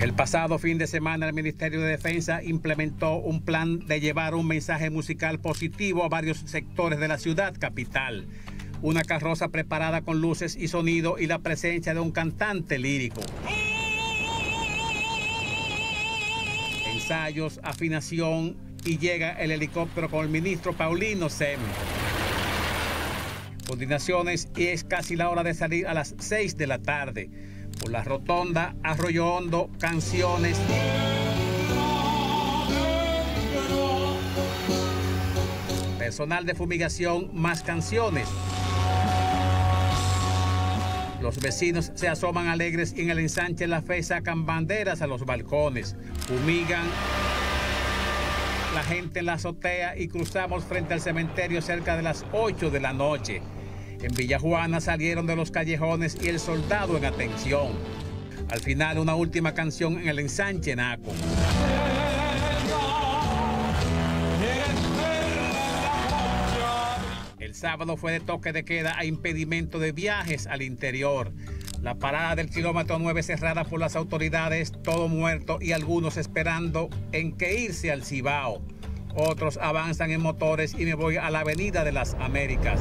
El pasado fin de semana el Ministerio de Defensa implementó un plan de llevar un mensaje musical positivo a varios sectores de la ciudad capital. Una carroza preparada con luces y sonido y la presencia de un cantante lírico. Ensayos, afinación y llega el helicóptero con el ministro Paulino Sem. Coordinaciones y es casi la hora de salir a las 6 de la tarde por la rotonda Arroyo Hondo, canciones. Personal de fumigación más canciones. Los vecinos se asoman alegres y en el ensanche La Fe sacan banderas a los balcones, fumigan la gente en la azotea y cruzamos frente al cementerio cerca de las 8 de la noche. En Villajuana salieron de los callejones y el soldado en atención. Al final una última canción en el ensanche Naco. El sábado fue de toque de queda a impedimento de viajes al interior. La parada del kilómetro 9 cerrada por las autoridades, todo muerto y algunos esperando en que irse al Cibao. Otros avanzan en motores y me voy a la Avenida de las Américas.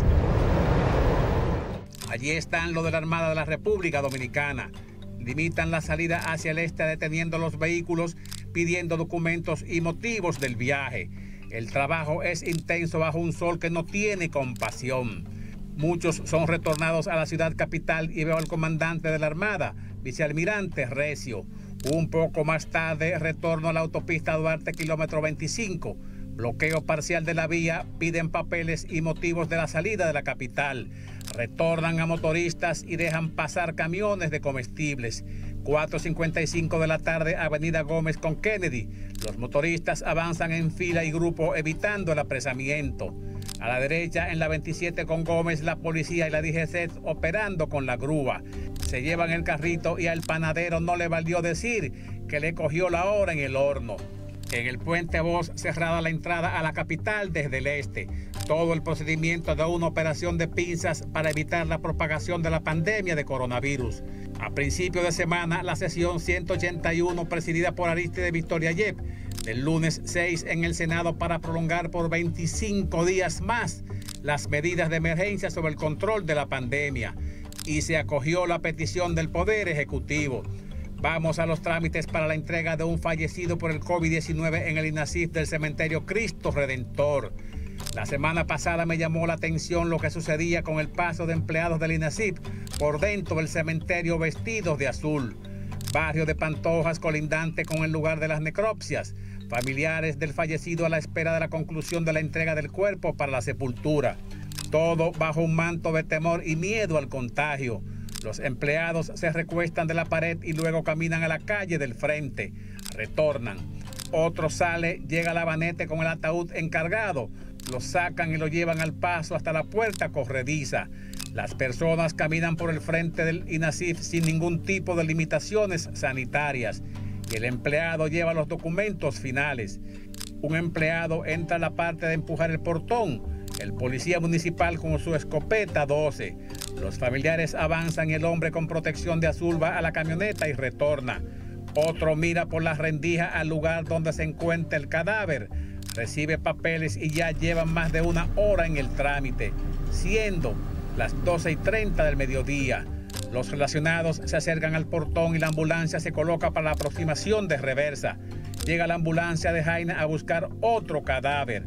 Allí están los de la Armada de la República Dominicana. Limitan la salida hacia el este deteniendo los vehículos, pidiendo documentos y motivos del viaje. El trabajo es intenso bajo un sol que no tiene compasión. Muchos son retornados a la ciudad capital y veo al comandante de la Armada, vicealmirante Recio. Un poco más tarde retorno a la autopista Duarte, kilómetro 25. Bloqueo parcial de la vía, piden papeles y motivos de la salida de la capital. Retornan a motoristas y dejan pasar camiones de comestibles. 4.55 de la tarde, Avenida Gómez con Kennedy. Los motoristas avanzan en fila y grupo evitando el apresamiento. A la derecha, en la 27 con Gómez, la policía y la DGC operando con la grúa. Se llevan el carrito y al panadero no le valió decir que le cogió la hora en el horno. En el puente Voz cerrada la entrada a la capital desde el este. Todo el procedimiento de una operación de pinzas para evitar la propagación de la pandemia de coronavirus. A principio de semana, la sesión 181 presidida por Aristide Victoria Yep, del lunes 6 en el Senado para prolongar por 25 días más las medidas de emergencia sobre el control de la pandemia. Y se acogió la petición del Poder Ejecutivo. Vamos a los trámites para la entrega de un fallecido por el COVID-19 en el INASIF del cementerio Cristo Redentor. La semana pasada me llamó la atención lo que sucedía con el paso de empleados del INASIF por dentro del cementerio vestidos de azul. Barrio de Pantojas colindante con el lugar de las necropsias. Familiares del fallecido a la espera de la conclusión de la entrega del cuerpo para la sepultura. Todo bajo un manto de temor y miedo al contagio. Los empleados se recuestan de la pared y luego caminan a la calle del frente. Retornan. Otro sale, llega al abanete con el ataúd encargado. Lo sacan y lo llevan al paso hasta la puerta corrediza. Las personas caminan por el frente del INASIF sin ningún tipo de limitaciones sanitarias. Y el empleado lleva los documentos finales. Un empleado entra a la parte de empujar el portón. El policía municipal con su escopeta 12. Los familiares avanzan el hombre con protección de azul va a la camioneta y retorna. Otro mira por la rendija al lugar donde se encuentra el cadáver. Recibe papeles y ya llevan más de una hora en el trámite, siendo las 12 y 30 del mediodía. Los relacionados se acercan al portón y la ambulancia se coloca para la aproximación de reversa. Llega la ambulancia de Jaina a buscar otro cadáver.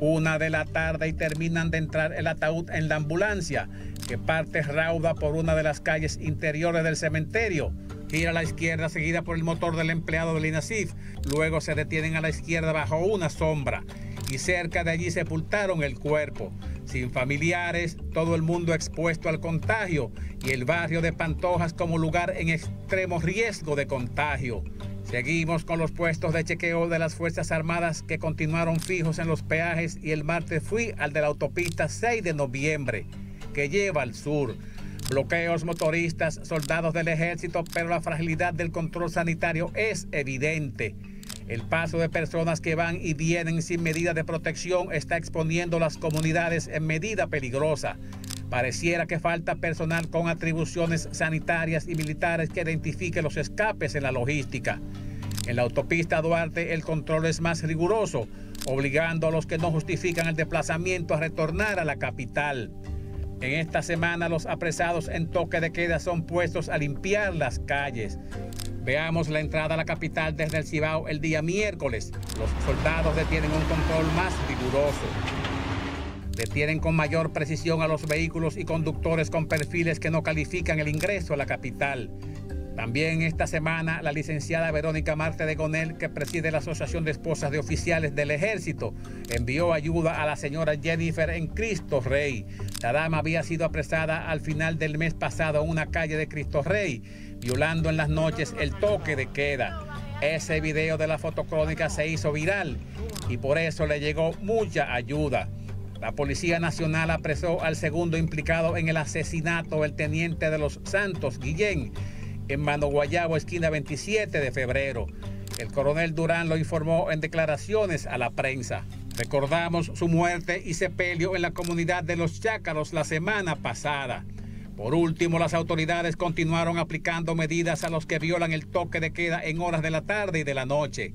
Una de la tarde y terminan de entrar el ataúd en la ambulancia que parte rauda por una de las calles interiores del cementerio. Gira a la izquierda seguida por el motor del empleado del INASIF. Luego se detienen a la izquierda bajo una sombra y cerca de allí sepultaron el cuerpo. Sin familiares, todo el mundo expuesto al contagio y el barrio de Pantojas como lugar en extremo riesgo de contagio. Seguimos con los puestos de chequeo de las Fuerzas Armadas que continuaron fijos en los peajes y el martes fui al de la autopista 6 de noviembre que lleva al sur. Bloqueos motoristas, soldados del ejército, pero la fragilidad del control sanitario es evidente. El paso de personas que van y vienen sin medidas de protección está exponiendo las comunidades en medida peligrosa. Pareciera que falta personal con atribuciones sanitarias y militares que identifique los escapes en la logística. En la autopista Duarte el control es más riguroso, obligando a los que no justifican el desplazamiento a retornar a la capital. En esta semana los apresados en toque de queda son puestos a limpiar las calles. Veamos la entrada a la capital desde el Cibao el día miércoles. Los soldados detienen un control más riguroso. Detienen con mayor precisión a los vehículos y conductores con perfiles que no califican el ingreso a la capital. También esta semana la licenciada Verónica Marte de Gonel, que preside la Asociación de Esposas de Oficiales del Ejército, envió ayuda a la señora Jennifer en Cristo Rey. La dama había sido apresada al final del mes pasado en una calle de Cristo Rey, violando en las noches el toque de queda. Ese video de la fotocrónica se hizo viral y por eso le llegó mucha ayuda. La Policía Nacional apresó al segundo implicado en el asesinato del teniente de los Santos, Guillén, en Mano Guayabo, esquina 27 de febrero. El coronel Durán lo informó en declaraciones a la prensa. Recordamos su muerte y sepelio en la comunidad de Los Chácaros la semana pasada. Por último, las autoridades continuaron aplicando medidas a los que violan el toque de queda en horas de la tarde y de la noche.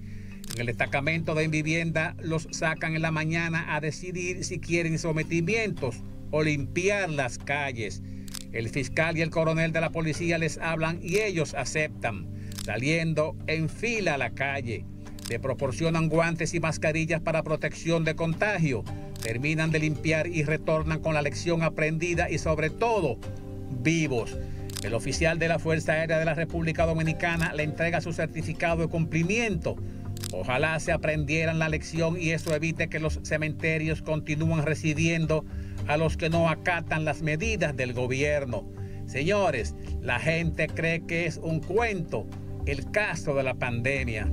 En el destacamento de vivienda los sacan en la mañana a decidir si quieren sometimientos o limpiar las calles. El fiscal y el coronel de la policía les hablan y ellos aceptan, saliendo en fila a la calle. Le proporcionan guantes y mascarillas para protección de contagio. Terminan de limpiar y retornan con la lección aprendida y sobre todo vivos. El oficial de la Fuerza Aérea de la República Dominicana le entrega su certificado de cumplimiento. Ojalá se aprendieran la lección y eso evite que los cementerios continúen recibiendo a los que no acatan las medidas del gobierno. Señores, la gente cree que es un cuento el caso de la pandemia.